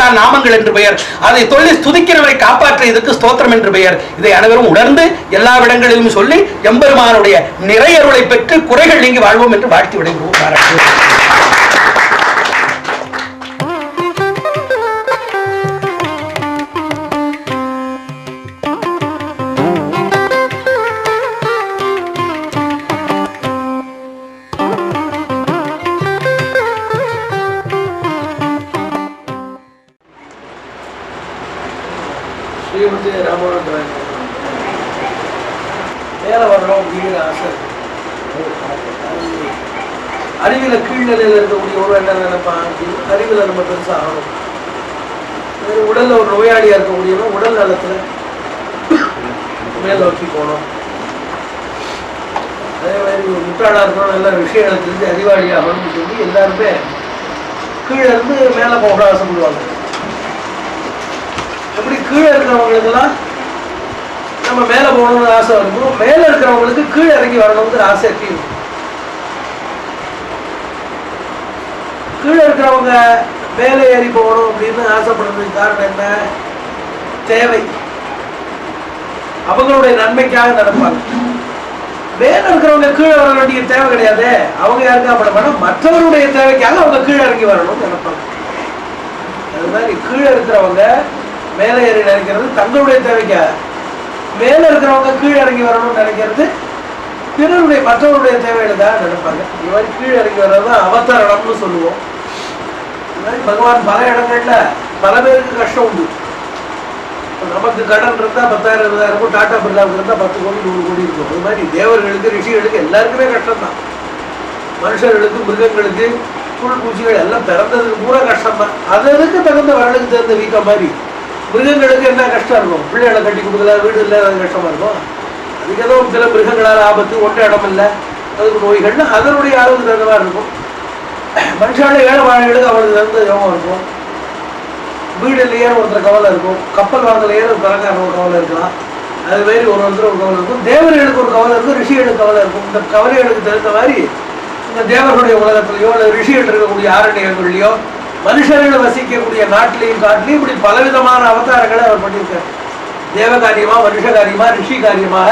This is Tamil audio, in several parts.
தான் நாமங்கள் என்று பெயர். அதை சொல்லி ஸ்துதிக்கிறவரை காப்பாற்றியதற்கு ஸ்தோத்திரம் என்று பெயர். இதை அனைவரும் உணர்ந்து எல்லா இடங்களிலும் சொல்லி எம்பெருமானுடைய நிறையருளை பெற்று குறைகள் நீங்கி வாழ்வோம் என்று வாழ்த்தி விடைபெறுவோம். மேலே ஆசை. அறிவில கீழ்நிலையில் இருக்கக்கூடிய ஒரு என்ன நினைப்பான்? அப்படின்னு அறிவில நம்ம பெருசா ஆகணும். உடல்ல ஒரு நோயாளியா இருக்கக்கூடியவன் உடல் நலத்துல மேல் நோக்கி போகணும். அதே மாதிரி ஒரு முட்டாளா இருக்கணும் நல்ல விஷயங்களை தெரிஞ்சு அறிவாளி ஆகணும்னு சொல்லி எல்லாருமே கீழே இருந்து மேலே போக ஆசைப்படுவாங்க எப்படி கீழே இருக்கிறவங்களுக்கெல்லாம் நம்ம மேலே போகணும்னு ஆசை வரும்போது மேலே இருக்கிறவங்களுக்கு கீழே இறங்கி வரணுங்கிற ஆசை எப்பயும் கீழே இருக்கிறவங்க மேலே ஏறி போகணும் அப்படின்னு ஆசைப்படுறதுக்கு காரணம் என்ன? தேவை. அவங்களுடைய நன்மைக்காக நடப்பாங்க. மேல இருக்கிறவங்க கீழே வர வேண்டிய தேவை கிடையாது. அவங்க யாருக்கா பட மற்றவருடைய தேவைக்காக அவங்க கீழே இறங்கி வரணும்னு நினைப்பாங்க. அது மாதிரி கீழே இருக்கிறவங்க மேலே ஏறி நினைக்கிறது தங்களுடைய தேவைக்காக. மேலே இருக்கிறவங்க கீழே இறங்கி வரணும்னு நினைக்கிறது பிறருடைய மற்றவருடைய தேவைகளுக்காக நினைப்பாங்க இந்த மாதிரி கீழே இறங்கி வர்றது தான் அவதாரணம்னு சொல்லுவோம். மாதிரி பகவான் பல இடங்கள்ல பல பேருக்கு கஷ்டம் உண்டு. நமக்கு கடன் இருந்தா பத்தாயிரம் இருபதாயிரம் இருக்கும் டாடா பிர்லாவுக்கு இருந்தா பத்து கோடி நூறு கோடி இருக்கும். அது மாதிரி தேவர்களுக்கு ரிஷிகளுக்கு எல்லாருக்குமே கஷ்டம் தான் மனுஷர்களுக்கு மிருகங்களுக்கு புல் பூச்சிகள் எல்லாம் பிறந்ததுக்கு பூரா கஷ்டம் தான் அது அதுக்கு தகுந்த வரலுக்கு தகுந்த வீக்கம் மாதிரி. மிருகங்களுக்கு என்ன கஷ்டம் இருக்கும்? பிள்ளைகளை கட்டி கொடுக்கல வீடு இல்லை அது கஷ்டமா இருக்கும். அதுக்கு ஏதோ சில மிருகங்களால் ஆபத்து ஒட்ட இடம் இல்லை. அதுக்கு நோய்கள்னு அதனுடைய அளவுக்கு தகுந்த மாதிரி இருக்கும். மனுஷால ஏழை வாழைகளுக்கு அவளுக்கு தகுந்த யோகம் இருக்கும். வீடு இல்லையே ஒருத்தர் கவலை இருக்கும். கப்பல் வாங்கலையே ஒரு பணக்காரன் ஒரு கவலை இருக்கலாம். அது மாதிரி ஒரு ஒருத்தர் ஒரு கவலை இருக்கும். தேவர்களுக்கு ஒரு கவலை இருக்கும் ரிஷிகளுக்கு கவலை இருக்கும். இந்த கவலைகளுக்கு தகுந்த மாதிரி இந்த தேவர்களுடைய உலகத்திலையோ அல்லது ரிஷிகள் இருக்கக்கூடிய ஆரண்யங்கள்லையோ மனுஷர்கள் வசிக்கக்கூடிய நாட்டிலையும் காட்டிலையும் இப்படி பலவிதமான அவதாரங்களை அவர் பண்ணியிருக்கார். தேவ காரியமா மனுஷ காரியமா ரிஷி காரியமாக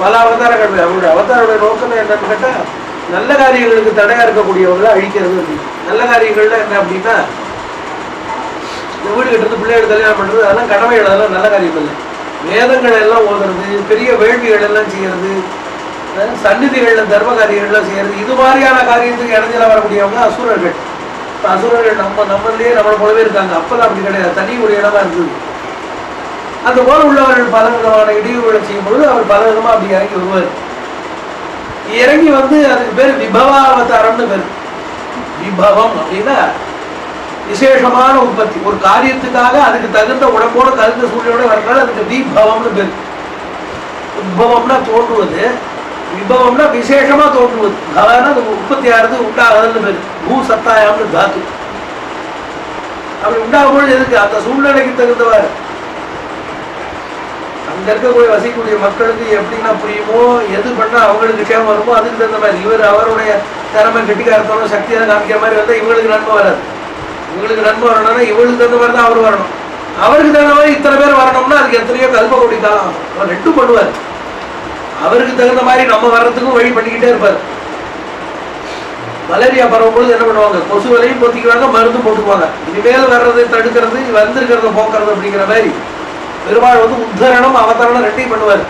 பல அவதாரங்கள் அவருடைய அவதாரோட நோக்கம் என்னன்னு கேட்டா நல்ல காரியங்களுக்கு தடையா இருக்கக்கூடியவங்களை அழிக்கிறது அப்படின்னு. நல்ல காரியங்கள்ல என்ன அப்படின்னா இந்த வீடு கட்டுறது பிள்ளைகள் கல்யாணம் பண்றது அதெல்லாம் கடமைகள் அதெல்லாம் நல்ல காரியம் இல்லை. வேதங்கள் எல்லாம் ஓதுறது பெரிய வேள்விகள் எல்லாம் செய்யறது அஹ் தர்ம காரியங்கள்லாம் செய்யறது இது மாதிரியான காரியத்துக்கு இடைஞ்சல வரக்கூடியவங்க அசுரர்கள் இப்போ அசுரர்கள் நம்ம நம்மளே நம்மளை போலவே இருக்காங்க. அப்பெல்லாம் அப்படி கிடையாது. தனி ஒரு இடமா இருந்தது. அந்த போல உள்ளவர்கள் பல விதமான இடையூறுகளை செய்யும் பொழுது அவர் பல விதமா அப்படி இறங்கி வருவார். இறங்கி வந்து அதுக்கு பேர் விபவாவதாரம்னு பேர். விபவம் அப்படின்னா விசேஷமான உற்பத்தி. ஒரு காரியத்துக்காக அதுக்கு தகுந்த உடம்போட தகுந்த சூழ்நிலையோட வரனால அதுக்கு விபவம்னு பேர். உத்பவம்னா தோன்றுவது. விபவம்னா விசேஷமா தோற்றுவது அதாவது அது உற்பத்தி ஆகிறது உண்டாகுதுன்னு பேர் பூ சத்தாயம்னு தாத்து அப்படி உண்டாகும் பொழுது எதுக்கு அந்த சூழ்நிலைக்கு தகுந்தவாறு அங்க இருக்கக்கூடிய வசிக்கக்கூடிய மக்களுக்கு எப்படின்னா புரியுமோ எது பண்ணா அவங்களுக்கு க்ஷேமம் வருமோ அதுக்கு தகுந்த மாதிரி இவர் அவருடைய திறமை கெட்டிக்காரத்தோட சக்தியாக காமிக்கிற மாதிரி வந்தால் இவங்களுக்கு நன்மை வராது இவங்களுக்கு நன்மை வரணும்னா இவங்களுக்கு தகுந்த மாதிரி தான் அவர் வரணும் அவருக்கு தகுந்த மாதிரி இத்தனை பேர் வரணும்னா அதுக்கு எத்தனையோ கல்ப கோடி காலம் அவர் ரெண்டும் பண்ணுவார் அவருக்கு தகுந்த மாதிரி நம்ம வர்றதுக்கும் வழி பண்ணிக்கிட்டே இருப்பார். மலேரியா பரவும்போது என்ன பண்ணுவாங்க? கொசு வலையும் பொத்திக்குவாங்க மருந்து போட்டுக்குவாங்க. இனிமேல் வர்றதை தடுக்கிறது வந்திருக்கிறத போக்குறது அப்படிங்கிற மாதிரி பெருமாள் வந்து உத்தரணம் அவதரணம் ரெண்டையும் பண்ணுவார்.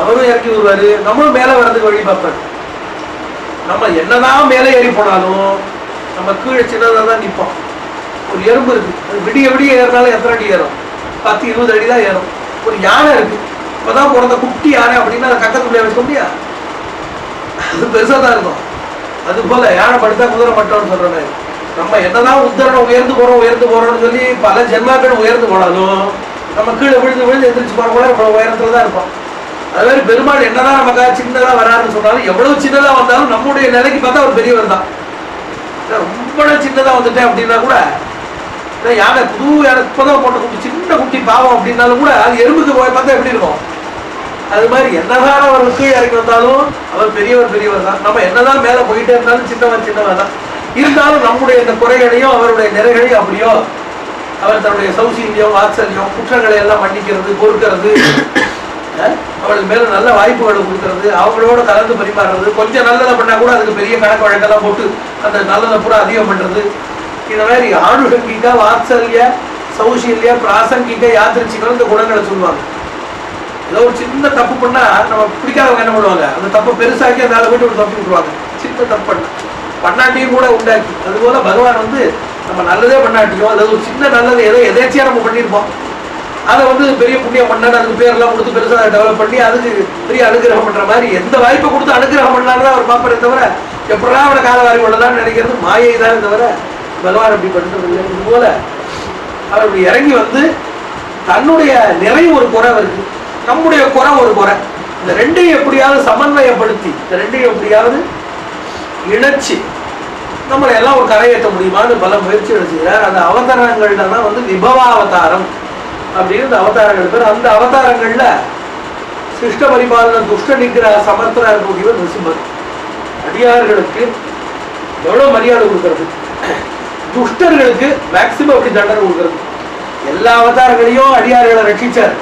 அவரும் இறக்கி விடுவார். நம்மளும் மேலே வர்றதுக்கு வழி பார்ப்பார். நம்ம என்னதான் மேலே ஏறி போனாலும் நம்ம கீழே சின்னதாக தான் நிற்போம் ஒரு எறும்பு இருக்கு. அது விடிய விடிய ஏறினாலும் எத்தனை அடி ஏறும்? பத்து இருபது அடி தான் ஏறும். ஒரு யானை இருக்குது இப்பதான் பிறந்த குட்டி யானை அப்படின்னா அதை கக்கத்துக்குள்ளே வச்சுக்க முடியாது அது பெருசாக தான் இருக்கும். அது போல யானை படுத்தா குதிரை மட்டம்னு சொல்கிறேன் மாதிரி. நம்ம என்னதான் உத்தரணம் உயர்ந்து போகிறோம் உயர்ந்து போகிறோம்னு சொல்லி பல ஜென்மாக்கள் உயர்ந்து போனாலும் நம்ம கீழே விழுந்து விழுந்து எந்திரிச்சு போகிற கூட நம்ம உயரத்துல தான் இருப்போம். அது மாதிரி பெருமாள் என்னதான் நமக்காக சின்னதாக வராருன்னு சொன்னாலும் எவ்வளவு சின்னதாக வந்தாலும் நம்முடைய நிலைக்கு பார்த்தா அவர் பெரியவர் தான். ரொம்ப சின்னதாக வந்துட்டேன் அப்படின்னா கூட யானை புது யானை இப்போதான் போட்ட குட்டி சின்ன குட்டி பாவம் அப்படின்னாலும் கூட அது எறும்புக்கு போய் பார்த்தா எப்படி இருக்கும்? அது மாதிரி என்னதான் அவர் கீழே இறக்கி வந்தாலும் அவர் பெரியவர் பெரியவர் தான். நம்ம என்னதான் மேல போயிட்டே இருந்தாலும் சின்னவன் சின்னவன் தான். இருந்தாலும் நம்முடைய இந்த குறைகளையும் அவருடைய நிறைகளையும் அப்படியோ அவர் தன்னுடைய சௌசீல்யம் வாத்சல்யம் குற்றங்களை எல்லாம் மன்னிக்கிறது பொறுக்கிறது அவளுக்கு மேல நல்ல வாய்ப்புகளை கொடுக்கறது அவங்களோட கலந்து பரிமாறுறது கொஞ்சம் நல்லதை பண்ணா கூட அதுக்கு பெரிய கணக்கு வழக்கெல்லாம் போட்டு அந்த நல்லதை பூரா அதிகம் பண்றது. இந்த மாதிரி ஆணுஷங்கிக வாத்சல்ய சௌசீல்ய பிராசங்கிக யாத்திரிச்சிகள் இந்த குணங்களை சொல்லுவாங்க. ஏதோ ஒரு சின்ன தப்பு பண்ணா நம்ம பிடிக்காதவங்க என்ன பண்ணுவாங்க? அந்த தப்பை பெருசாக்கி அந்த ஆளை போயிட்டு ஒரு தப்பு விட்டுருவாங்க. சின்ன தப்பு பண்ண. பண்ணாட்டியும் கூட உண்டாக்கி. அதுபோல பகவான் வந்து நம்ம நல்லதே பண்ணாட்டியும் அதாவது ஒரு சின்ன நல்லது ஏதோ எதேச்சியா நம்ம பண்ணியிருப்போம். அதை வந்து பெரிய புண்ணியம் பண்ணான்னு அதுக்கு பேர்லாம் கொடுத்து பெருசாக டெவலப் பண்ணி அதுக்கு பெரிய அனுகிரகம் பண்ணுற மாதிரி எந்த வாய்ப்பை கொடுத்து அனுகிரகம் பண்ணாலும் தான் அவர் பார்ப்பாரே தவிர எப்படா அவனை கால வாரி கொள்ளலாம்னு நினைக்கிறது மாயை தான் தவிர பகவான் அப்படி பண்ணுறது இல்லை. இது போல அவர் இப்படி இறங்கி வந்து தன்னுடைய நிறைவு ஒரு குறை இருக்கு நம்முடைய குறை ஒரு குறை. இந்த ரெண்டையும் எப்படியாவது சமன்வயப்படுத்தி இந்த ரெண்டையும் எப்படியாவது இணைச்சு நம்மளை எல்லாம் ஒரு கரையேற்ற முடியுமான்னு பல முயற்சிகள் செய்கிறார் அந்த அவதாரங்கள்ல தான் வந்து விபவாவதாரம் அப்படின்னு இந்த அவதாரங்கள் பேர் அந்த அவதாரங்கள்ல சிஷ்ட பரிபாலன துஷ்ட நிகிரக சமர்த்தராக இருக்கக்கூடியவர் நிருசிம்மர். அடியார்களுக்கு எவ்வளோ மரியாதை கொடுக்கறது? துஷ்டர்களுக்கு மேக்சிமம் அப்படி தண்டனை கொடுக்கறது. எல்லா அவதாரங்களையும் அடியார்களை ரட்சிச்சார்.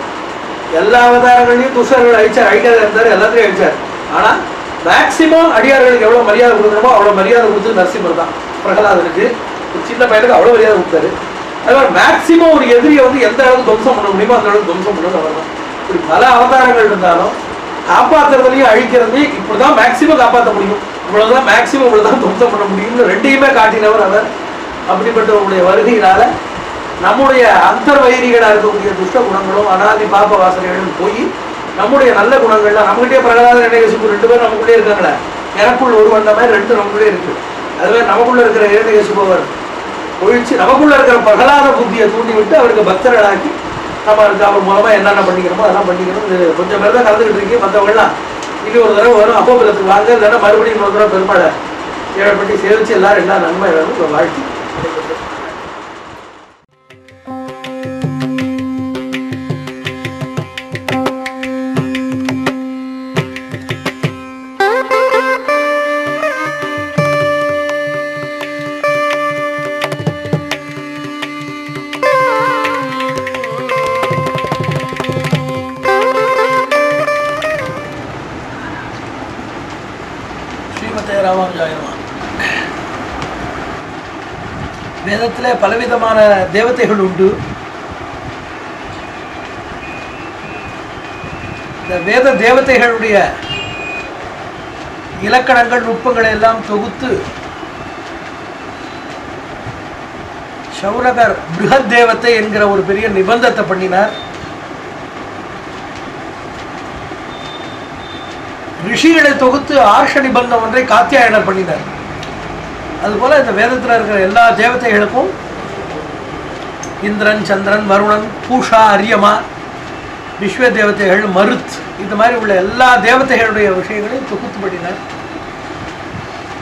எல்லா அவதாரங்களையும் துஷர்கள் அழிச்சார் அழிக்காத இருந்தார் எல்லாத்தையும் அழிச்சார் ஆனால் மேக்சிமம் அடியார்களுக்கு எவ்வளோ மரியாதை கொடுக்குறமோ அவ்வளோ மரியாதை கொடுத்து நரசிம்மர் தான். பிரகலாதனுக்கு ஒரு சின்ன பையனுக்கு அவ்வளோ மரியாதை கொடுத்தாரு. அது மாதிரி மேக்சிமம் ஒரு எதிரியை வந்து எந்த அளவுக்கு துவம்சம் பண்ண முடியுமோ அந்த அளவுக்கு துவம்சம் பண்ணணும் அவர் தான். இப்படி பல அவதாரங்கள் இருந்தாலும் காப்பாத்துறதுலயும் அழிக்கிறதையும் இப்படிதான் மேக்சிமம் காப்பாற்ற முடியும். இவ்வளவுதான் மேக்சிமம் இவ்வளவுதான் துவம்சம் பண்ண முடியும்னு ரெண்டையுமே காட்டினவர் அவர். அப்படிப்பட்டவருடைய வருகையினால நம்முடைய அந்த வைரிகளாக இருக்கக்கூடிய துஷ்ட குணங்களும் அனாதி பாப வாசனைகளும் போய் நம்முடைய நல்ல குணங்கள்லாம் நம்மகிட்டே பிரகலாத இரண்டகசிப்பு ரெண்டு பேரும் நமக்குள்ளே இருக்காங்களே. எனக்குள் ஒரு வந்த மாதிரி ரெண்டு நமக்குள்ளே இருக்கு. அதுவே நமக்குள்ள இருக்கிற இரண்டகசிப்பவர் ஒழிச்சு நமக்குள்ள இருக்கிற பிரகலாத புத்தியை தூண்டி விட்டு அவருக்கு பக்தர்களாக்கி நம்ம அவர் மூலமாக என்னென்ன பண்ணிக்கிறோமோ அதெல்லாம் பண்ணிக்கணும் இது கொஞ்சம் பேர் தான் கலந்துக்கிட்டு இருக்கீங்க மற்றவங்கலாம் இன்னும் ஒரு தடவை வரும். அப்போபுரத்துக்கு வாங்க இல்லைன்னா மறுபடியும் இன்னொரு தடவை பெருமாளை ஏழை பண்ணி சேவிச்சு எல்லாரும் எல்லா நன்மை வேணும் வேதத்திலே பலவிதமான தேவதைகள் உண்டு. இந்த வேத தேவதைகளுடைய இலக்கணங்கள் நுட்பங்களை எல்லாம் தொகுத்து சௌரகர் பிருகத் தேவத்தை என்கிற ஒரு பெரிய நிபந்தத்தை பண்ணினார். ரிஷிகளை தொகுத்து ஆர்ஷ நிபந்தம் ஒன்றை காத்தியாயனர் பண்ணினார். அதுபோல் இந்த வேதத்தில் இருக்கிற எல்லா தேவதைகளுக்கும் இந்திரன் சந்திரன் வருணன் பூஷா அரியமா விஸ்வ தேவதைகள் மருத் இந்த மாதிரி உள்ள எல்லா தேவதைகளுடைய விஷயங்களையும் தொகுத்து பண்ணினார்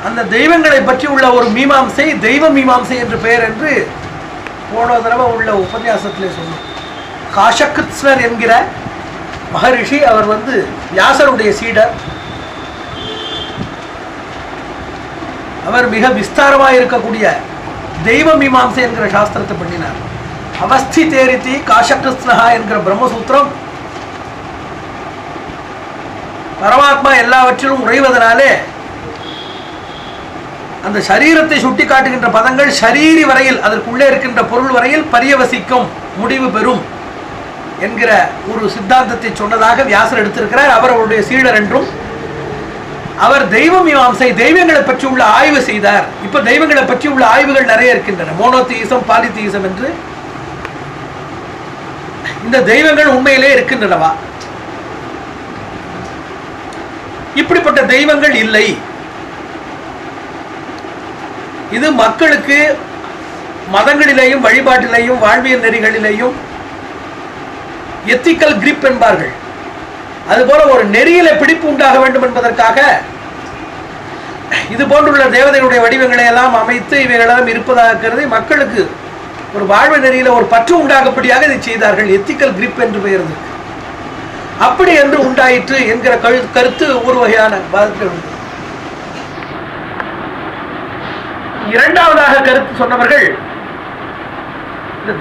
அந்த தெய்வங்களை பற்றி உள்ள ஒரு மீமாம்சை தெய்வ மீமாம்சை என்று பெயர் என்று போன தடவை உள்ள உபன்யாசத்திலே சொன்னோம். காஷகிருத்ஸ்னர் என்கிற மகரிஷி அவர் வந்து வியாசருடைய சீடர். அவர் மிக விஸ்தாரமாக இருக்கக்கூடிய தெய்வ மீமாம்சை என்கிற சாஸ்திரத்தை பண்ணினார். அவஸ்தி தேரித்தி காஷகிருஷ்ணஹா என்கிற பிரம்மசூத்திரம். பரமாத்மா எல்லாவற்றிலும் உறைவதனாலே அந்த சரீரத்தை சுட்டி காட்டுகின்ற பதங்கள் ஷரீரி வரையில் அதற்குள்ளே இருக்கின்ற பொருள் வரையில் பரியவசிக்கும் முடிவு பெறும் என்கிற ஒரு சித்தாந்தத்தை சொன்னதாக வியாசர் எடுத்திருக்கிறார். அவர் அவருடைய சீடர் என்றும் அவர் தெய்வ மீமாம்சை தெய்வங்களை பற்றி உள்ள ஆய்வு செய்தார். இப்ப தெய்வங்களை பற்றி உள்ள ஆய்வுகள் நிறைய இருக்கின்றன. மோனோதீசம் பாலிதீசம் என்று. இந்த தெய்வங்கள் உண்மையிலே இருக்கின்றனவா? இப்படிப்பட்ட தெய்வங்கள் இல்லை. இது மக்களுக்கு மதங்களிலேயும் வழிபாட்டிலேயும் வாழ்வியல் நெறிகளிலேயும் எத்திக்கல் கிரிப் என்பார்கள். அதுபோல ஒரு நெறியில பிடிப்பு உண்டாக வேண்டும் என்பதற்காக இது போன்றுள்ள தேவதைகளுடைய வடிவங்களை எல்லாம் அமைத்து இவைகளெல்லாம் இருப்பதாக கருதி மக்களுக்கு ஒரு வாழ்வு நெறியில ஒரு பற்று உண்டாகப்படியாக இதை செய்தார்கள். எத்திக்கல் கிரிப் என்று பெயர் அப்படி என்று உண்டாயிற்று என்கிற கழு- கருத்து ஒரு வகையான வாதத்தில் உண்டு இரண்டாவதாக கருத்து சொன்னவர்கள் இந்த